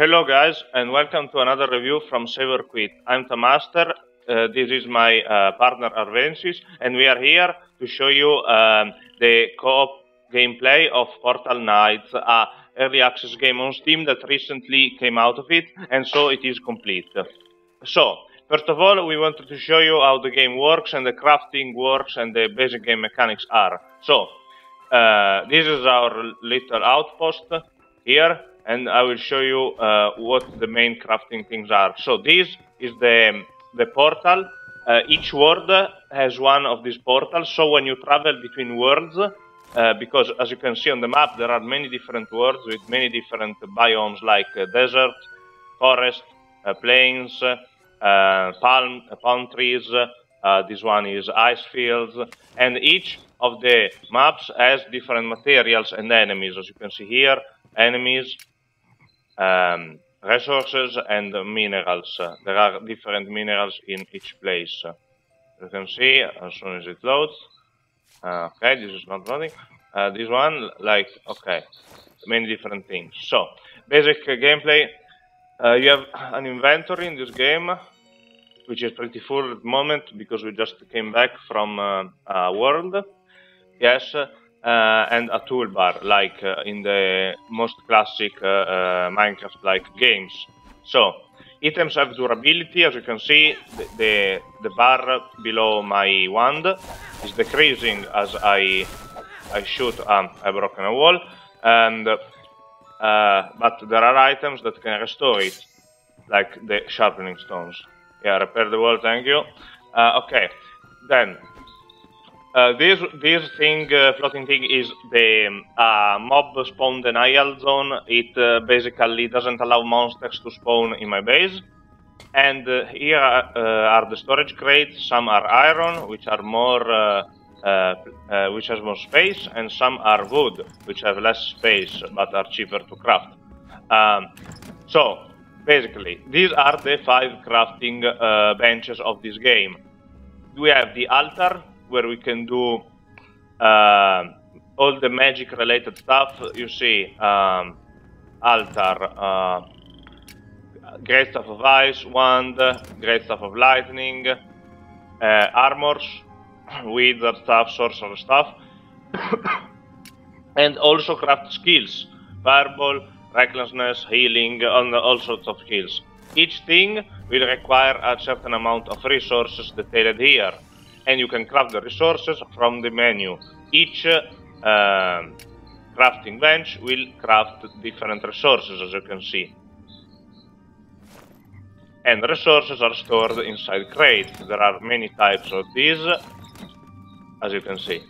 Hello guys and welcome to another review from Save or Quit. I'm Tamaster, uh, this is my uh, partner Arvensis and we are here to show you um, the co-op gameplay of Portal Knights, a early access game on Steam that recently came out of it and so it is complete. So, first of all we wanted to show you how the game works and the crafting works and the basic game mechanics are. So, uh, this is our little outpost here and I will show you uh, what the main crafting things are. So this is the, the portal. Uh, each world has one of these portals, so when you travel between worlds, uh, because as you can see on the map, there are many different worlds with many different biomes like uh, desert, forest, uh, plains, uh, palm, palm trees, this one is ice fields, and each of the maps has different materials and enemies, as you can see here, enemies, um, resources and minerals. There are different minerals in each place. You can see as soon as it loads. Uh, okay, this is not loading. Uh, this one, like, okay, many different things. So, basic uh, gameplay. you have an inventory in this game, which is pretty full at the moment because we just came back from uh, a world. Yes, uh, and a toolbar like uh, in the most classic uh, Minecraft-like games. So, items have durability, as you can see, the, the, the, bar below my wand is decreasing as I, I shoot, um, I've broken a wall, and, uh, but there are items that can restore it, like the sharpening stones. Yeah, repair the wall, thank you. Uh, okay, then uh, this this thing, uh, floating thing, is the uh, mob spawn denial zone. It uh, basically doesn't allow monsters to spawn in my base. And uh, here are the storage crates. Some are iron, which are more, which has more space, and some are wood, which have less space but are cheaper to craft. Um, so basically, these are the five crafting benches of this game. We have the altar, where we can do uh, all the magic related stuff. You see, um, altar, uh, great staff of ice, wand, great staff of lightning, uh, armors, wither stuff, sorcerer stuff, and also craft skills, fireball, recklessness, healing, and all sorts of skills. Each thing will require a certain amount of resources detailed here and you can craft the resources from the menu. Each uh, crafting bench will craft different resources, as you can see. And resources are stored inside crates. There are many types of these, as you can see.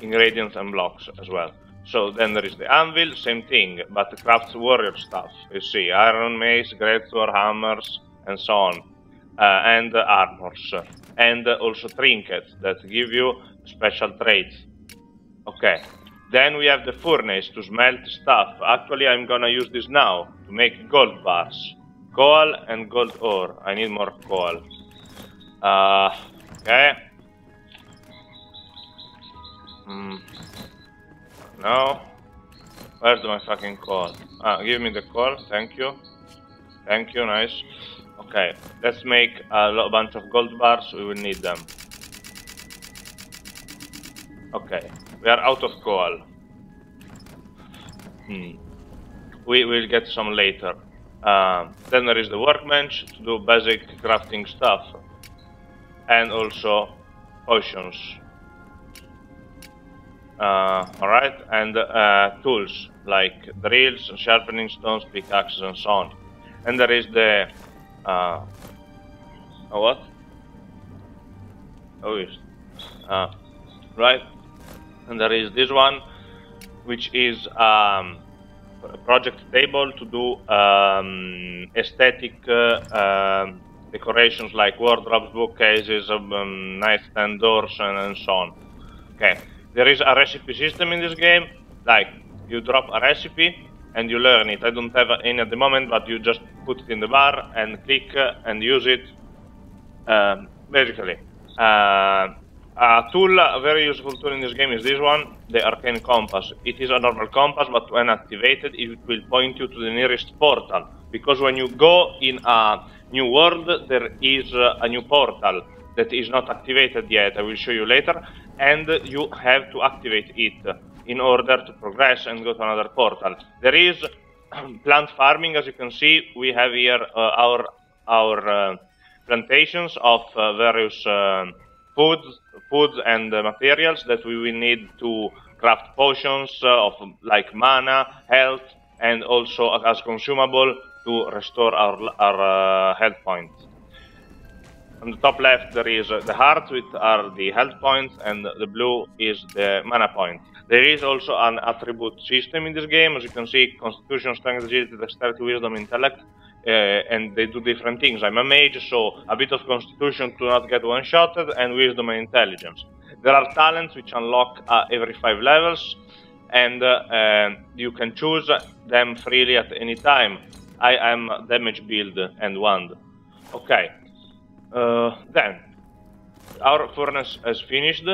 Ingredients and blocks as well. So then there is the anvil, same thing, but crafts warrior stuff. You see, iron mace, greatsword, hammers, and so on. Uh, and armors and also trinkets that give you special traits. Okay, then we have the furnace to smelt stuff. Actually, I'm gonna use this now to make gold bars. Coal and gold ore. I need more coal. Uh, okay. Hmm. No. Where's my fucking coal? Ah, give me the coal. Thank you. Thank you, nice. Okay, let's make a bunch of gold bars, we will need them. Okay, we are out of coal. Hmm. We will get some later. Uh, then there is the workbench to do basic crafting stuff. And also potions. Uh, Alright, and uh, tools like drills, sharpening stones, pickaxes and so on. And there is the uh, a what? Oh yes. Uh, right. And there is this one, which is um, a project table to do um, aesthetic uh, um, decorations like wardrobes, bookcases, um, nightstand doors, and, and so on. Okay. There is a recipe system in this game. Like, you drop a recipe, and you learn it. I don't have any at the moment, but you just put it in the bar and click and use it. Um, basically, uh, A tool, a very useful tool in this game is this one, the Arcane Compass. It is a normal compass, but when activated, it will point you to the nearest portal. Because when you go in a new world, there is a new portal that is not activated yet. I will show you later. And you have to activate it in order to progress and go to another portal. There is plant farming, as you can see. We have here uh, our our uh, plantations of uh, various uh, foods, foods and materials that we will need to craft potions of like mana, health, and also as consumable to restore our our health points. On the top left there is the heart, which are the health points, and the blue is the mana points. There is also an attribute system in this game, as you can see, Constitution, Strength, Agility, Dexterity, Wisdom, Intellect, uh, and they do different things. I'm a mage, so a bit of Constitution to not get one-shotted, and Wisdom and Intelligence. There are talents which unlock uh, every five levels, and uh, you can choose them freely at any time. I am damage build and wand. Okay. Uh, then, our furnace has finished.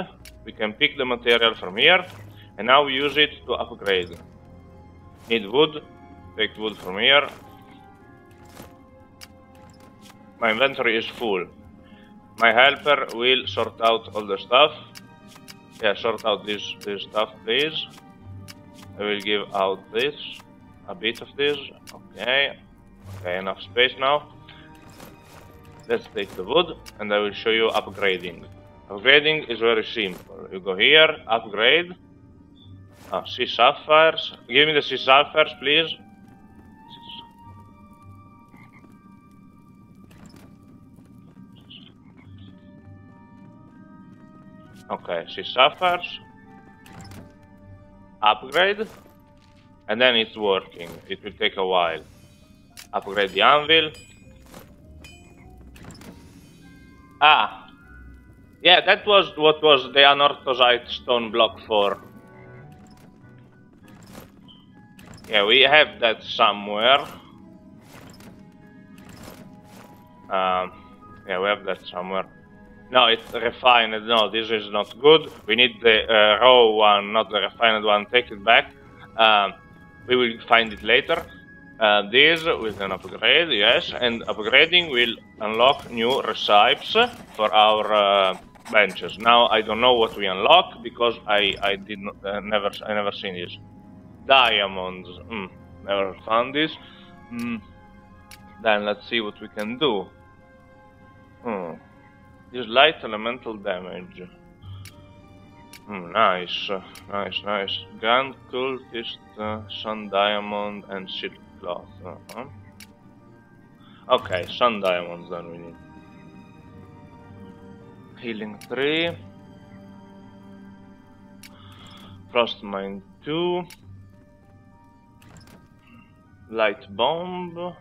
We can pick the material from here. And now we use it to upgrade. Need wood. Take wood from here. My inventory is full. My helper will sort out all the stuff. Yeah, sort out this, this stuff, please. I will give out this. A bit of this. Okay. Okay, enough space now. Let's take the wood, and I will show you upgrading. Upgrading is very simple. You go here, upgrade. Ah, sea sapphires. Give me the sea sapphires, please. Okay, sea sapphires. Upgrade. And then it's working. It will take a while. Upgrade the anvil. Ah. Yeah, that was what was the anorthosite stone block for. Yeah, we have that somewhere. Um, yeah, we have that somewhere. No, it's refined. No, this is not good. We need the uh, raw one, not the refined one. Take it back. Um, we will find it later. Uh, this we can upgrade, yes, and upgrading will unlock new recipes for our uh, benches. Now I don't know what we unlock because I I did not, uh, never I never seen this. Diamonds. Mm, never found this. Mm. Then let's see what we can do. Hmm. This light elemental damage. Hmm, nice, nice, nice. Gun, cultist, uh, sun diamond, and silk cloth. Uh -huh. Okay, sun diamonds then we need. Healing 3. Frost mine 2. Light bomb.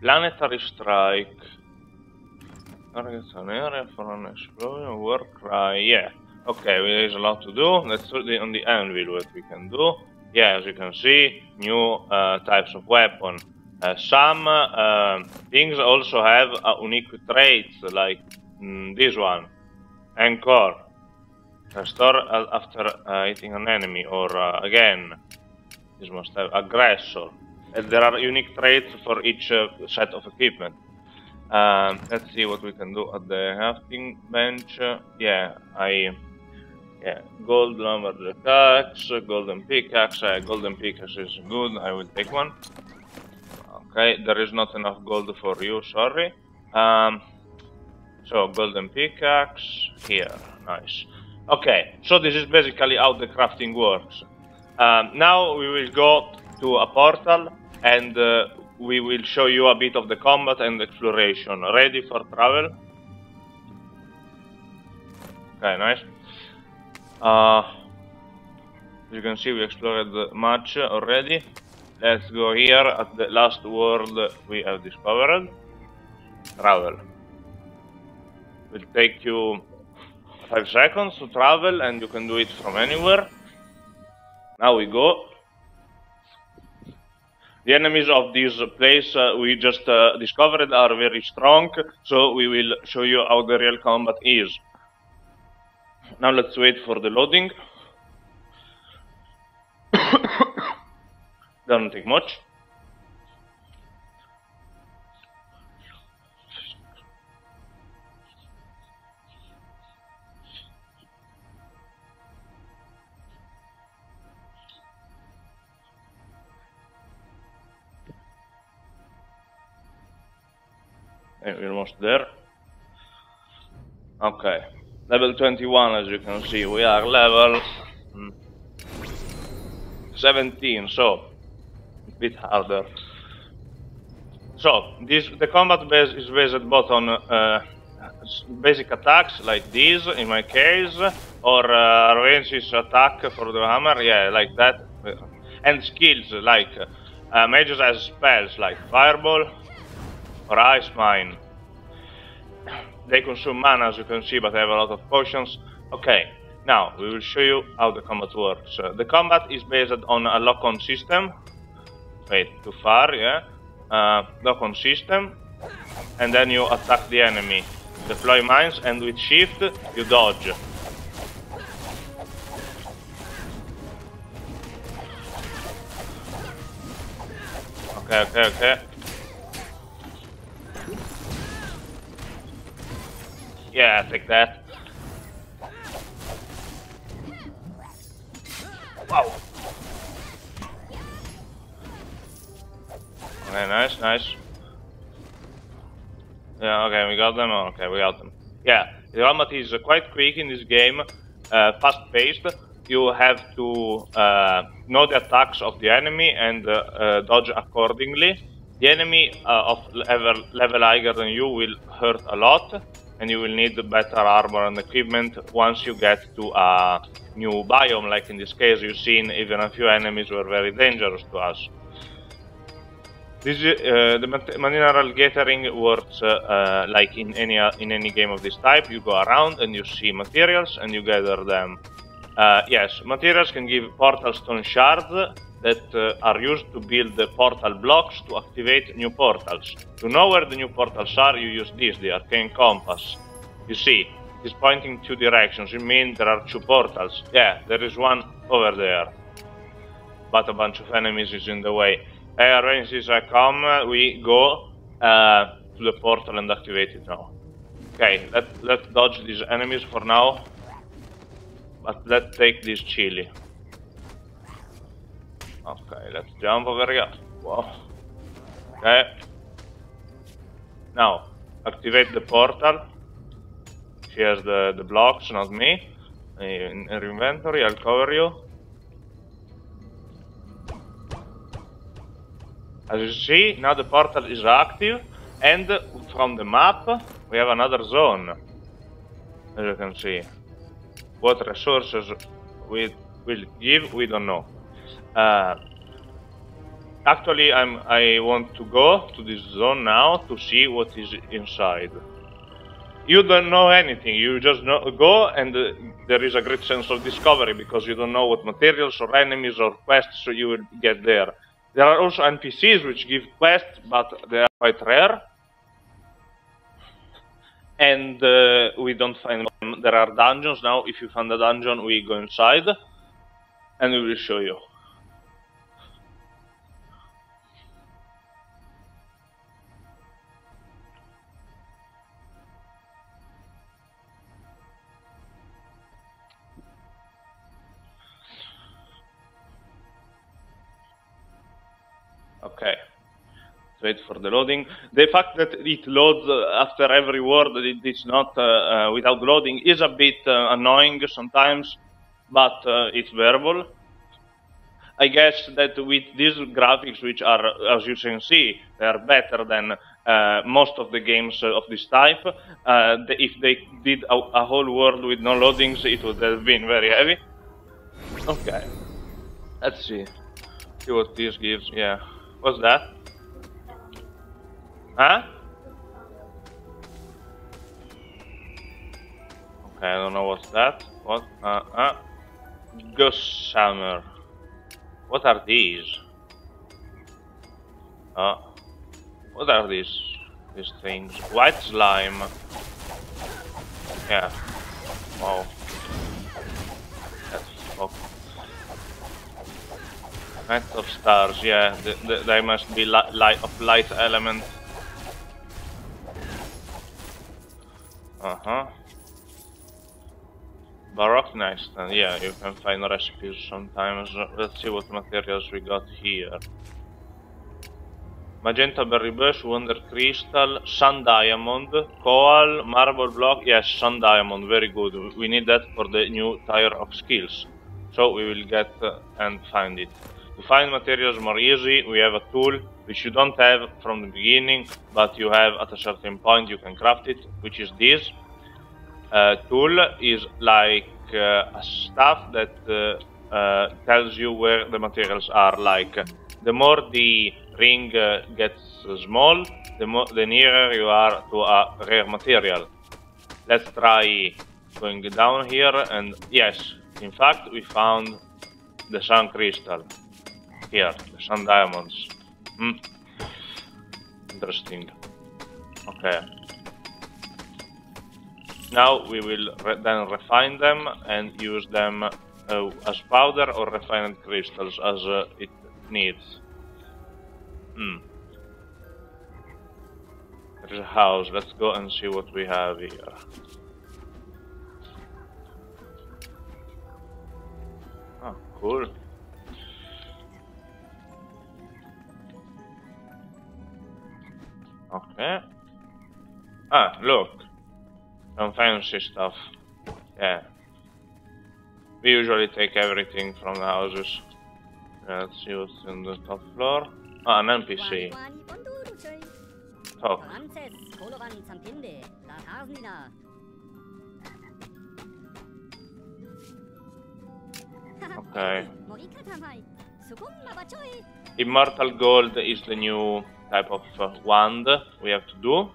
Planetary strike. Targets an area for an explosion. War cry. Yeah. Okay, we there's a lot to do. Let's see on the anvil what we can do. Yeah, as you can see, new uh, types of weapon. Uh, some uh, things also have unique traits, like mm, this one, Encore. Restore after hitting an enemy, or again, this must have Aggressor and there are unique traits for each set of equipment. Um, let's see what we can do at the crafting bench. yeah, I yeah, gold lumberjack axe, golden pickaxe. Uh, golden pickaxe is good. I will take one. Okay, there is not enough gold for you. Sorry. Um, so golden pickaxe here. Nice. Okay, so this is basically how the crafting works. Um, now we will go to a portal and uh, we will show you a bit of the combat and exploration. Ready for travel? Okay, nice. Uh, you can see we explored much already. Let's go here at the last world we have discovered. Travel. Will take you 5 seconds to travel and you can do it from anywhere. Now we go the enemies of this place uh, we just uh, discovered are very strong, so we will show you how the real combat is. Now let's wait for the loading. Doesn't take much. Eh, we're almost there. Okay, level 21 as you can see, we are level hmm, 17, so a bit harder. So, this the combat base is based both on uh, basic attacks like these in my case, or uh, Arvensis attack for the hammer, yeah, like that, and skills like uh, mages has spells like fireball, or Ice Mine. They consume mana as you can see, but they have a lot of potions. Okay, now we will show you how the combat works. Uh, the combat is based on a lock-on system. Wait, too far, yeah? Uh, lock-on system. And then you attack the enemy. Deploy mines and with shift you dodge. Okay, okay, okay. Yeah, take that. Wow. Okay, nice, nice. Yeah, okay, we got them. Okay, we got them. Yeah, the combat is quite quick in this game, uh, fast-paced. You have to uh, know the attacks of the enemy and uh, uh, dodge accordingly. The enemy uh, of level, level higher than you will hurt a lot and you will need better armor and equipment once you get to a new biome, like in this case you've seen even a few enemies were very dangerous to us. This, uh, the mineral gathering works uh, uh, like in any uh, in any game of this type. You go around and you see materials and you gather them. Uh, yes, materials can give portal stone shards that uh, are used to build the portal blocks to activate new portals. To know where the new portals are, you use this, the arcane compass. You see, it is pointing two directions. You mean there are two portals? Yeah, there is one over there. But a bunch of enemies is in the way. Hey, as I come, we go uh, to the portal and activate it now. Okay, let, let's dodge these enemies for now. But let's take this chili. Okay, let's jump over here. Whoa. Okay. Now, activate the portal. She has the, the blocks, not me. In her inventory, I'll cover you. As you see, now the portal is active, and from the map, we have another zone. As you can see. What resources we will give, we don't know. Uh, actually, I'm, I want to go to this zone now to see what is inside. You don't know anything, you just know, go and uh, there is a great sense of discovery because you don't know what materials or enemies or quests so you will get there. There are also NPCs which give quests, but they are quite rare. And uh, we don't find them. There are dungeons now. If you find a dungeon, we go inside and we will show you. Wait for the loading. The fact that it loads after every word, it is not uh, uh, without loading, is a bit uh, annoying sometimes, but uh, it's bearable. I guess that with these graphics, which are, as you can see, they are better than uh, most of the games of this type. Uh, the, if they did a, a, whole world with no loadings, it would have been very heavy. Okay, let's see. See what this gives. Yeah. What's that? Huh? Okay, I don't know what's that. What? Uh, uh. Ghost hammer. What are these? Uh, what are these? These things? White slime. Yeah. Wow. That's fucked. Night of stars, yeah. They, they, they must be light of light element. Uh-huh. Baroque then, yeah, you can find recipes sometimes. Let's see what materials we got here. Magenta berry bush, wonder crystal, sun diamond, coal, marble block, yes, sun diamond, very good. We need that for the new tier of skills. So we will get and find it. To find materials more easy, we have a tool which you don't have from the beginning, but you have at a certain point you can craft it, which is this. Uh, tool is like uh, a stuff that uh, uh, tells you where the materials are. Like the more the ring uh, gets small, the more the nearer you are to a rare material. Let's try going down here, and yes, in fact, we found the sun crystal here, the sun diamonds. Hmm. Interesting. Okay. Now we will re then refine them and use them uh, as powder or refined crystals as uh, it needs. Hmm. There's a house. Let's go and see what we have here. Oh, cool. Ah, look. Some fancy stuff. Yeah. We usually take everything from the houses. Let's see what's in the top floor. Ah, an NPC. Talk. Okay. Immortal Gold is the new type of uh, wand we have to do.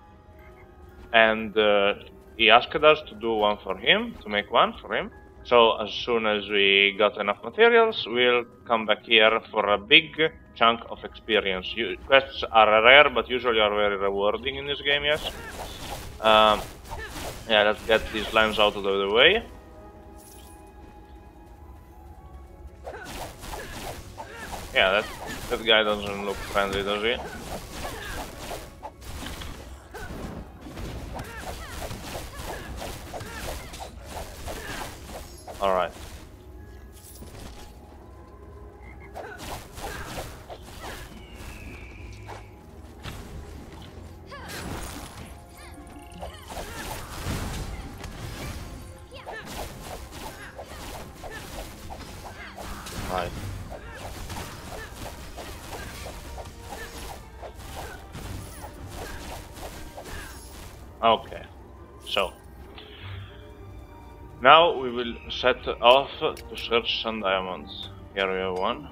And uh, he asked us to do one for him, to make one for him. So as soon as we got enough materials, we'll come back here for a big chunk of experience. You, quests are rare, but usually are very rewarding in this game, yes. Um, yeah, let's get these lines out of the way. Yeah, that, that guy doesn't look friendly, does he? Alright. Right. Okay. Now we will set off to search some diamonds. Here we have one.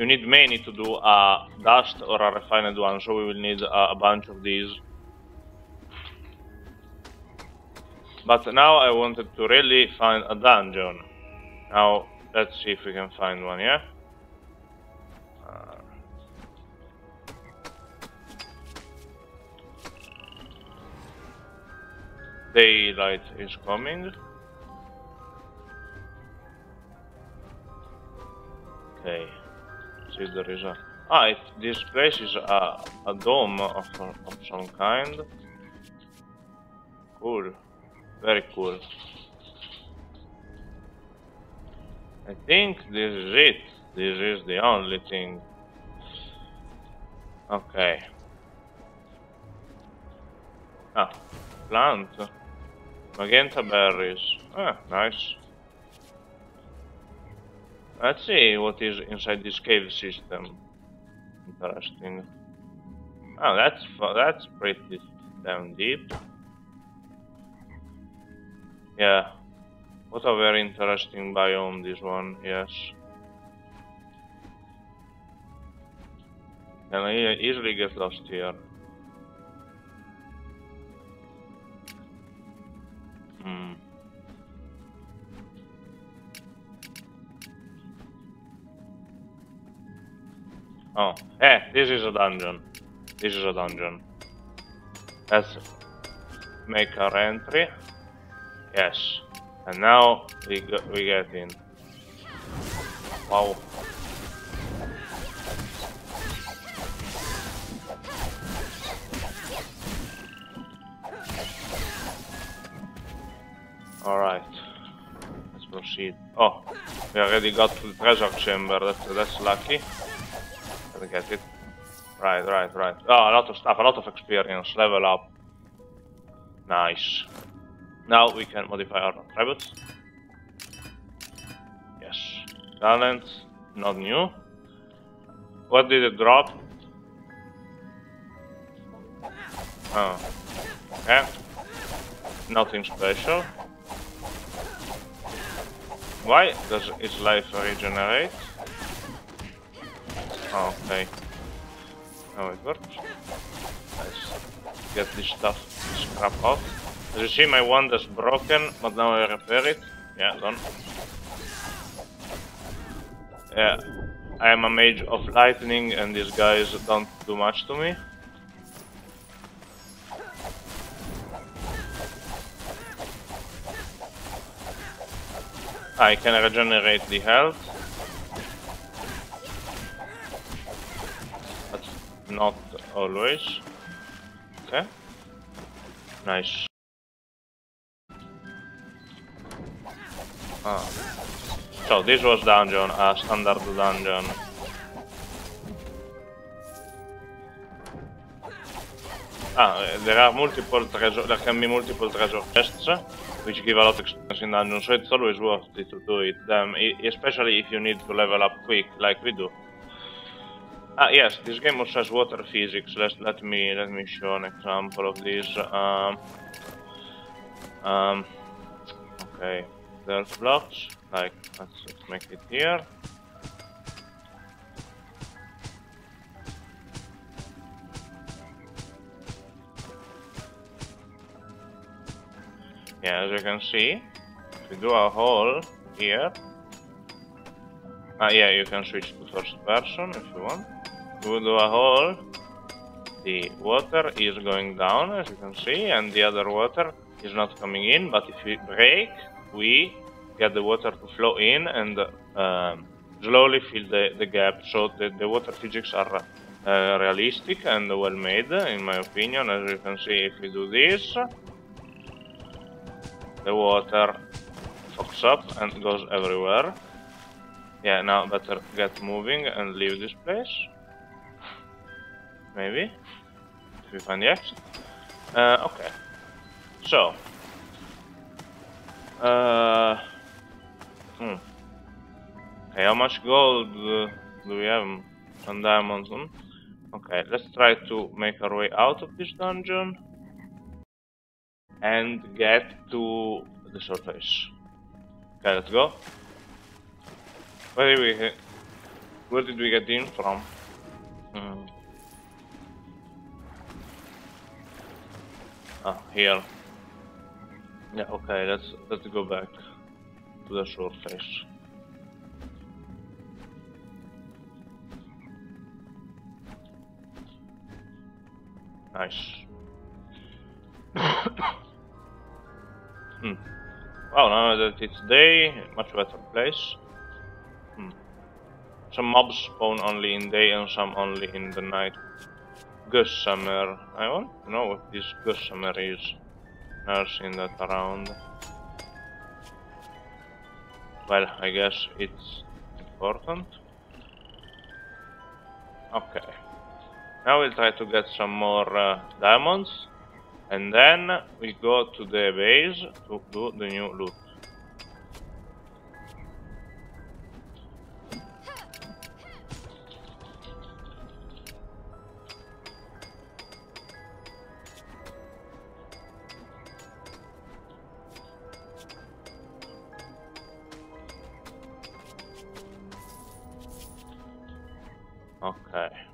You need many to do a dust or a refined one, so we will need a, bunch of these. But now I wanted to really find a dungeon. Now, let's see if we can find one, yeah? Daylight is coming. Okay. See there is a ah it, this place is a, a dome of, of some kind. Cool. Very cool. I think this is it. This is the only thing. Okay. Ah, plant. Magenta berries. Ah, nice. Let's see what is inside this cave system. Interesting. Oh, that's that's pretty damn deep. Yeah. What a very interesting biome this one, yes. Can I easily get lost here? Hmm. Oh, eh, this is a dungeon. This is a dungeon. Let's make our entry. Yes. And now we go, we get in. Wow. Alright. Let's proceed. Oh, we already got to the treasure chamber. That's that's lucky. Gotta get it. Right, right, right. Oh, a lot of stuff, a lot of experience. Level up. Nice. Now we can modify our attributes. Yes. Talent, not new. What did it drop? Oh. Okay. Nothing special. Why does its life regenerate? Oh, okay. Now it works. Let's get this stuff, this crap off. As you see, my wand is broken, but now I repair it. Yeah, done. Yeah, I am a mage of lightning, and these guys don't do much to me. I can regenerate the health. But not always. Okay. Nice. Ah. So this was dungeon, a standard dungeon. Ah, there are multiple treasure, there can be multiple treasure chests which give a lot of experience in dungeons, so it's always worth it to do it, them, especially if you need to level up quick, like we do. Ah, yes, this game also has water physics. Let let me let me show an example of this. Um, um, okay, there's blocks. Like let's, let's make it here. As you can see, if we do a hole here, ah yeah, you can switch to first person if you want. We do a hole, the water is going down as you can see, and the other water is not coming in, but if we break, we get the water to flow in and um, slowly fill the, the gap, so the, the water physics are uh, realistic and well made, in my opinion, as you can see if we do this, the water fucks up and goes everywhere. Yeah, now better get moving and leave this place. Maybe. If we find the exit. Uh, okay. So. Uh, hmm. Okay, how much gold uh, do we have and diamonds on? Okay, let's try to make our way out of this dungeon and get to the surface. Okay, let's go. Where did we where did we get in from? Hmm. Ah, here. Yeah, okay, let's let's go back to the surface. Nice. Hmm. Well, now that it's day, much better place. Hmm. Some mobs spawn only in day and some only in the night. Gossamer. I want to know what this Gossamer is. Never seen that around. Well, I guess it's important. Okay. Now we'll try to get some more uh, diamonds. And then we go to the base to do the new loot. Okay.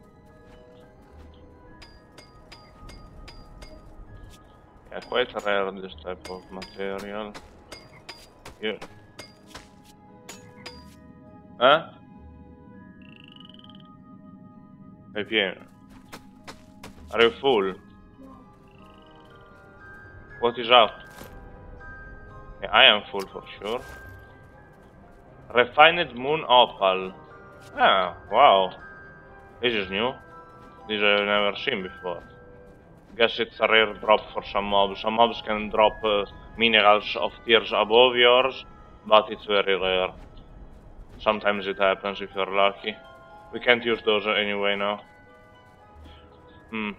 Yeah, quite rare this type of material. Yeah. Huh? È pieno. Are you full? What is out? Yeah, I am full for sure. Refined Moon Opal. Ah, wow. This is new. This I've never seen before. Guess it's a rare drop for some mobs. Some mobs can drop uh, minerals of tiers above yours, but it's very rare. Sometimes it happens if you're lucky. We can't use those anyway now. Hmm.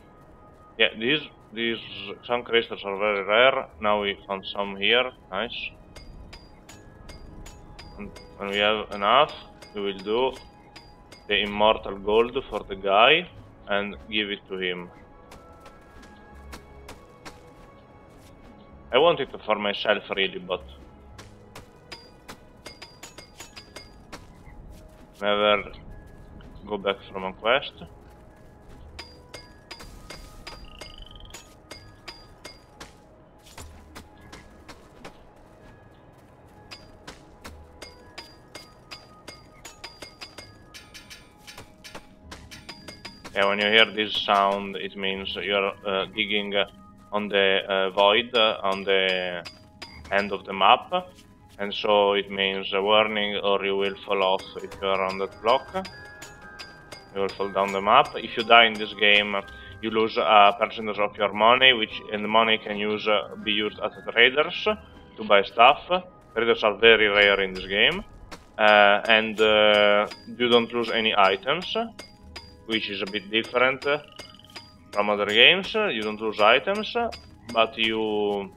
Yeah, these these sun crystals are very rare. Now we found some here. Nice. And when we have enough, we will do the immortal gold for the guy and give it to him. I want it for myself really, but never go back from a quest. Yeah, when you hear this sound, it means you're uh, digging on the uh, void uh, on the end of the map, and so it means a warning or you will fall off if you are on that block. You will fall down the map. If you die in this game, you lose a percentage of your money, which and the money can use uh, be used as traders to buy stuff. Traders are very rare in this game, uh, and uh, you don't lose any items which is a bit different from other games. You don't lose items, but you,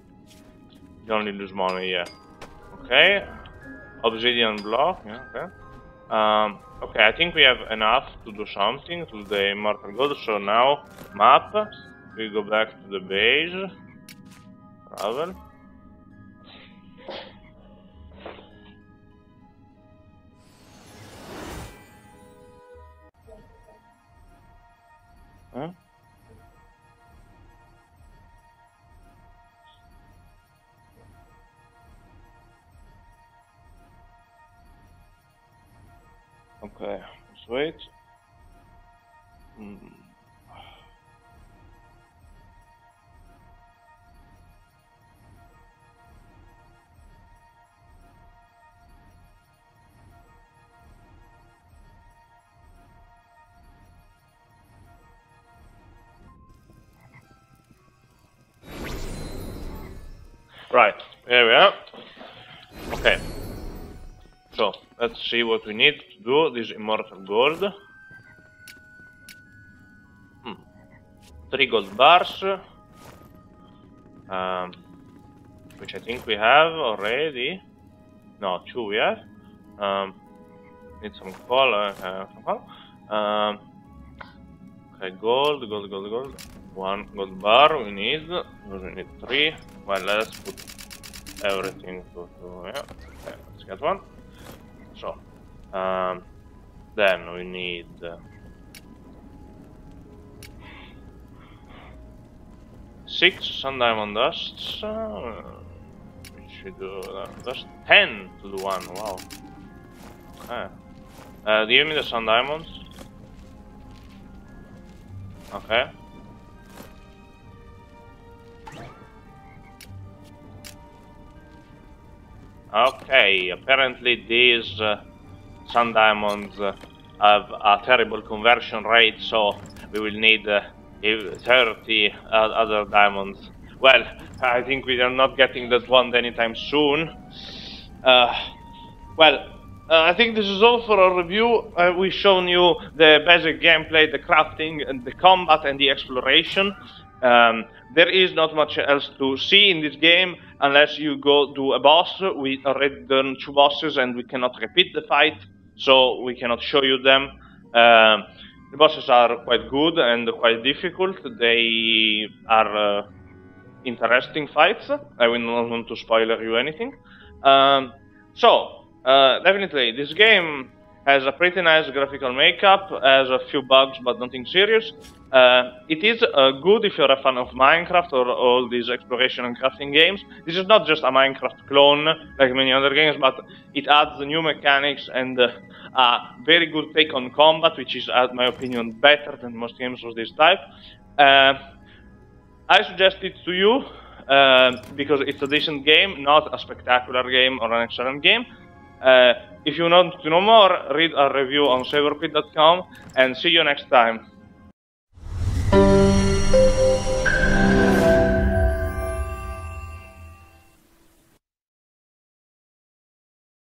you only lose money, yeah. Okay, obsidian block, yeah, okay. Um, okay, I think we have enough to do something to the immortal gold, so now, map, we go back to the base, travel. Huh? Okay, let's wait. Right, here we are. Okay. So, let's see what we need to do this immortal gold. Hmm. Three gold bars. Um, which I think we have already. No, two we have. Um, need some coal. Uh, coal. Um, okay, gold, gold, gold, gold. One gold bar we need. We need three. Well, let's put everything to, to yeah. Okay, let's get one. Um, then we need uh, six sun diamond dusts. Uh, we should do just ten to do one. Wow. Okay. Uh, give me the sun diamonds. Okay. Okay, apparently these uh, sun diamonds uh, have a terrible conversion rate, so we will need uh, 30 uh, other diamonds. Well, I think we are not getting that one anytime soon. Uh, well, uh, I think this is all for our review. we've shown you the basic gameplay, the crafting, and the combat, and the exploration. Um, there is not much else to see in this game unless you go do a boss. We already done two bosses and we cannot repeat the fight, so we cannot show you them. Uh, the bosses are quite good and quite difficult. They are uh, interesting fights. I will not want to spoiler you anything. Um, so, uh, definitely, this game has a pretty nice graphical makeup, has a few bugs but nothing serious. Uh, it is uh, good if you're a fan of Minecraft or all these exploration and crafting games. This is not just a Minecraft clone like many other games, but it adds new mechanics and uh, a very good take on combat, which is, in my opinion, better than most games of this type. Uh, I suggest it to you. uh, because it's a decent game, not a spectacular game or an excellent game. Uh, if you want to know more, read our review on saveorquit.com and see you next time.